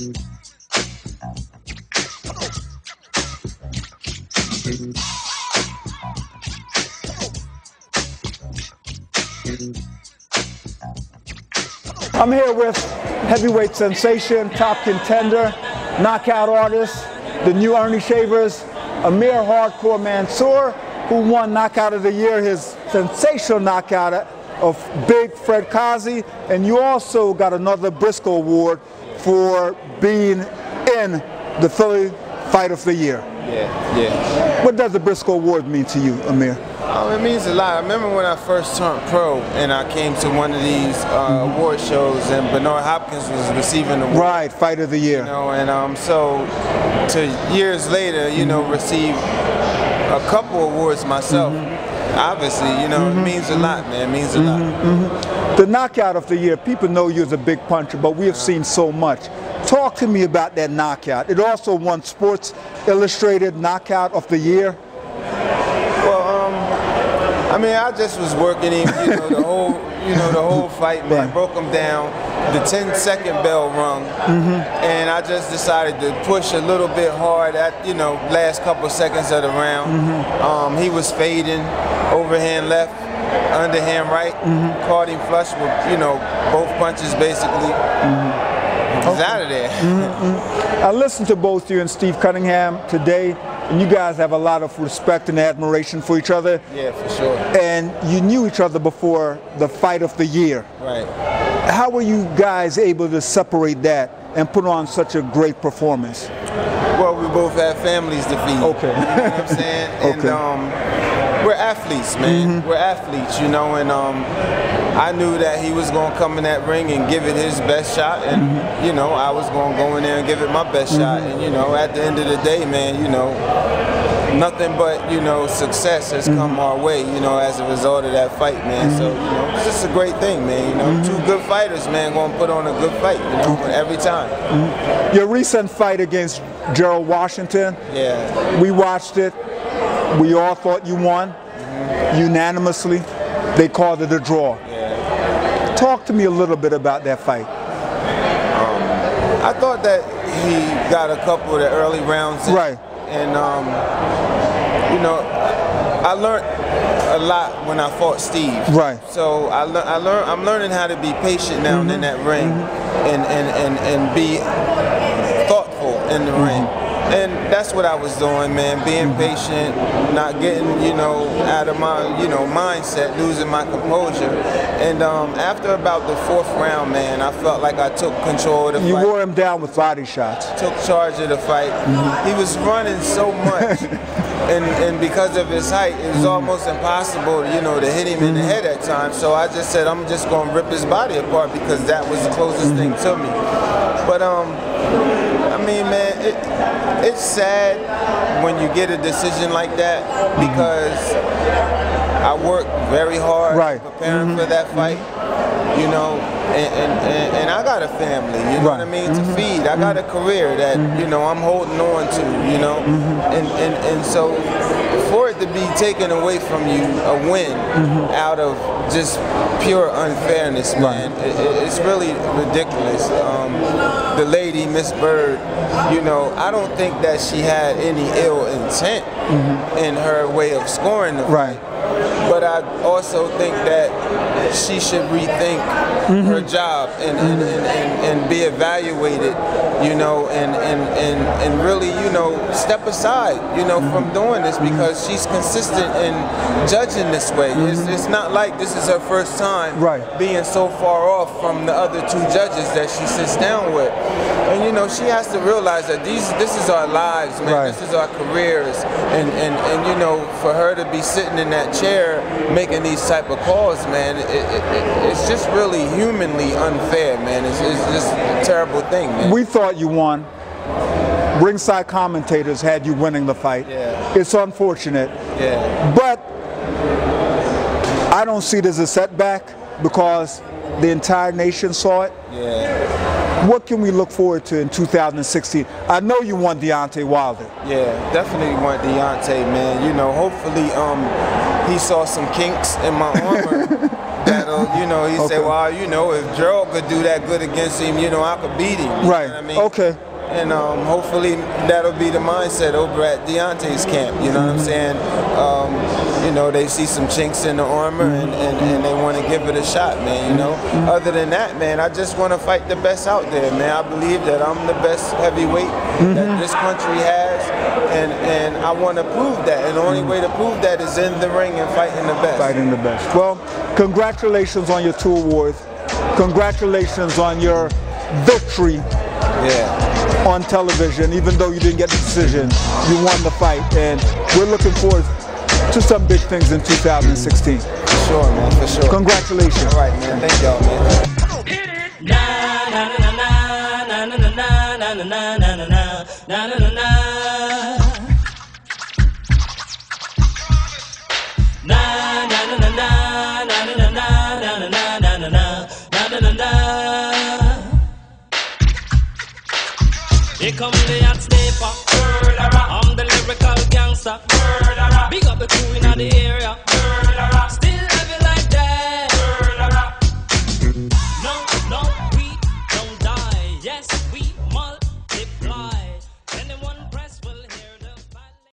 I'm here with heavyweight sensation, top contender, knockout artist, the new Earnie Shavers, Amir Hardcore Mansour, who won Knockout of the Year, his sensational knockout of Big Fred Kassi, and you also got another Briscoe Award for being in the Philly Fight of the Year. Yeah, yeah. What does the Briscoe Award mean to you, Amir? Um, it means a lot. I remember when I first turned pro and I came to one of these uh, award shows and Bernard Hopkins was receiving the award. Right, Fight of the Year. You know, and um, so to years later, you know, receive a couple awards myself. Mm-hmm. Obviously, you know, mm-hmm. it means a lot, man. It means a mm-hmm. lot. The knockout of the year, people know you as a big puncher, but we have seen so much. Talk to me about that knockout. It also won Sports Illustrated Knockout of the Year. Well, um, I mean, I just was working him, you know, the whole, you know, the whole fight, man. Right. Broke him down. The 10 second bell rung, mm-hmm. and I just decided to push a little bit hard at, you know, last couple seconds of the round. Mm-hmm. Um, he was fading, overhand left, underhand right, mm-hmm. caught him flush with, you know, both punches basically. Mm-hmm. He's okay. out of there. Mm-hmm. I listened to both you and Steve Cunningham today and you guys have a lot of respect and admiration for each other. Yeah, for sure. And you knew each other before the fight of the year. Right. How were you guys able to separate that and put on such a great performance? Well, we both have families to feed. Okay. You know what I'm saying? okay. And um, we're athletes, man. Mm-hmm. We're athletes, you know, and um, I knew that he was going to come in that ring and give it his best shot, and mm-hmm. you know, I was going to go in there and give it my best mm-hmm. shot, and you know, at the end of the day, man, you know, nothing but you know success has mm-hmm. come our way, you know, as a result of that fight, man. So you know, it's just a great thing, man. You know, mm-hmm. two good fighters, man, going to put on a good fight, you know, every time. Mm-hmm. Your recent fight against Gerald Washington, yeah, we watched it. We all thought you won mm-hmm. unanimously. They called it a draw. Yeah. Talk to me a little bit about that fight. Um, I thought that he got a couple of the early rounds. Right. And, um, you know, I learned a lot when I fought Steve. Right. So I, le- I learn I'm learning how to be patient now mm-hmm. in that ring mm-hmm. and, and, and, and be thoughtful in the mm-hmm. ring and that's what I was doing, man. Being patient, not getting, you know, out of my, you know, mindset, losing my composure. And um, after about the fourth round, man, I felt like I took control of the you fight. You wore him down with body shots. Took charge of the fight. Mm-hmm. He was running so much. and, and because of his height, it was mm-hmm. almost impossible, you know, to hit him in the head at times. So I just said, I'm just going to rip his body apart because that was the closest thing to me. But um, I mean, man, it, it's sad when you get a decision like that because I worked very hard right. preparing mm-hmm. for that fight. You know, and, and, and, I got a family, you know right. what I mean, mm-hmm. to feed. I got a mm-hmm. career that, mm-hmm. you know, I'm holding on to, you know. Mm-hmm. And, and, and so for it to be taken away from you, a win, mm-hmm. out of just pure unfairness, man, right. it, it's really ridiculous. Um, the lady, Miss Byrd, you know, I don't think that she had any ill intent mm-hmm. in her way of scoring the right. But I also think that she should rethink mm-hmm. her job and, and, and, and, be evaluated, you know, and, and, and, and really, you know, step aside, you know, from mm-hmm. doing this because she's consistent in judging this way. Mm-hmm. It's, it's not like this is her first time right. being so far off from the other two judges that she sits down with. And you know, she has to realize that these this is our lives, man. Right. This is our careers. And, and and you know, for her to be sitting in that chair making these type of calls, man, it, it, it, it's just really humanly unfair, man. It's, it's just a terrible thing, man. We thought you won. Ringside commentators had you winning the fight. Yeah. It's unfortunate. Yeah. But I don't see it as a setback because the entire nation saw it. Yeah. What can we look forward to in 2016? I know you want Deontay Wilder. Yeah, definitely want Deontay, man. You know, hopefully um, he saw some kinks in my armor that'll, you know, he Okay. said, well, you know, if Gerald could do that good against him, you know, I could beat him. You Right. Know what I mean? Okay. And um, hopefully that'll be the mindset over at Deontay's camp. You know what I'm mm-hmm. saying? Um, you know, they see some chinks in the armor mm-hmm. and, and, and they want to give it a shot, man. You know. Mm-hmm. Other than that, man, I just want to fight the best out there, man. I believe that I'm the best heavyweight that this country has, and and I want to prove that. And the only way to prove that is in the ring and fighting the best. Fighting the best. Well, congratulations on your two awards. Congratulations on your victory Yeah. On television. Even though you didn't get the decision, you won the fight, and we're looking forward to some big things in 2016. For sure, man. For sure. Congratulations. All right, man. Thank y'all, man. Here come the hot sniper. I'm the lyrical gangster. murderer. Big up the crew in the area. murderer.